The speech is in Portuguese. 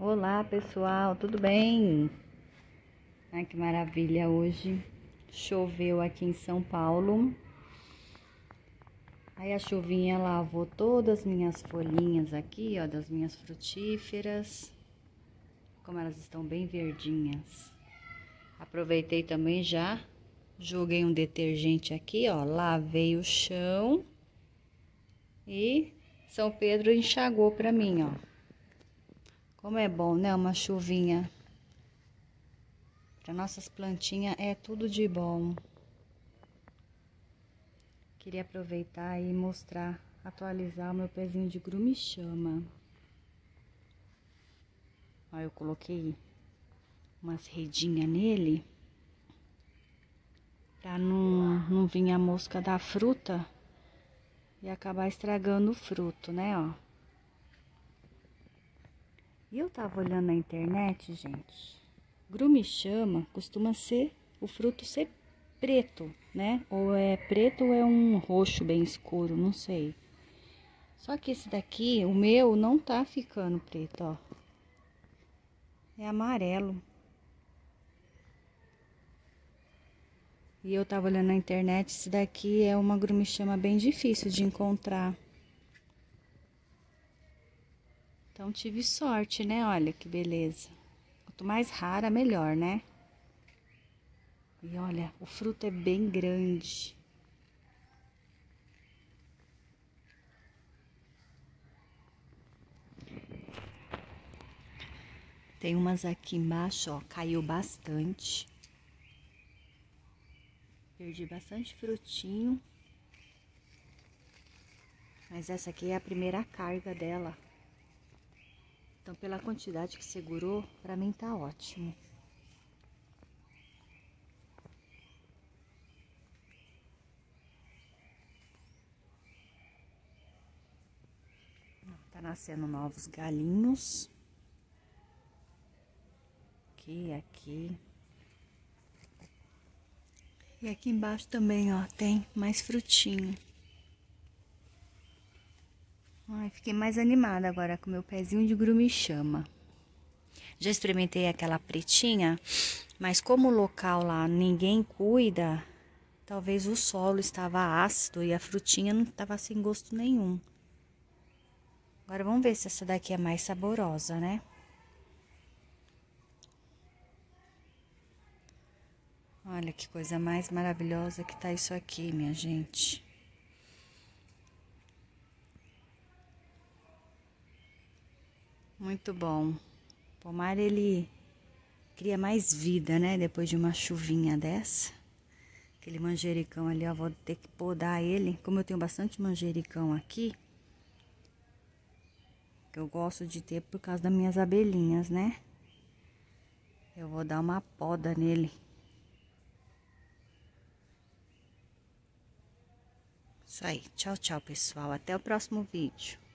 Olá pessoal, tudo bem? Ai que maravilha, hoje choveu aqui em São Paulo. Aí a chuvinha lavou todas as minhas folhinhas aqui, ó, das minhas frutíferas. Como elas estão bem verdinhas. Aproveitei também já, joguei um detergente aqui, ó, lavei o chão. E São Pedro enxagou pra mim, ó. Como é bom, né? Uma chuvinha. Para nossas plantinhas é tudo de bom. Queria aproveitar e mostrar, atualizar o meu pezinho de grumichama. Ó, eu coloquei umas redinhas nele. Pra não, não vir a mosca da fruta e acabar estragando o fruto, né, ó. E eu tava olhando na internet, gente. Grumichama costuma ser o fruto ser preto, né? Ou é preto ou é um roxo bem escuro, não sei. Só que esse daqui, o meu, não tá ficando preto, ó. É amarelo. E eu tava olhando na internet, esse daqui é uma grumichama bem difícil de encontrar. Então, tive sorte, né? Olha que beleza. Quanto mais rara, melhor, né? E olha, o fruto é bem grande. Tem umas aqui embaixo, ó, caiu bastante. Perdi bastante frutinho. Mas essa aqui é a primeira carga dela. Então, pela quantidade que segurou, pra mim tá ótimo. Tá nascendo novos galinhos. Aqui, aqui. E aqui embaixo também, ó, tem mais frutinho. Ai, fiquei mais animada agora com meu pezinho de grumichama. Já experimentei aquela pretinha, mas como o local lá ninguém cuida, talvez o solo estava ácido e a frutinha não estava sem gosto nenhum. Agora vamos ver se essa daqui é mais saborosa, né? Olha que coisa mais maravilhosa que tá isso aqui, minha gente. Muito bom. O pomar ele cria mais vida, né? Depois de uma chuvinha dessa. Aquele manjericão ali, ó, vou ter que podar ele. Como eu tenho bastante manjericão aqui, que eu gosto de ter por causa das minhas abelhinhas, né? Eu vou dar uma poda nele. Isso aí. Tchau, tchau, pessoal. Até o próximo vídeo.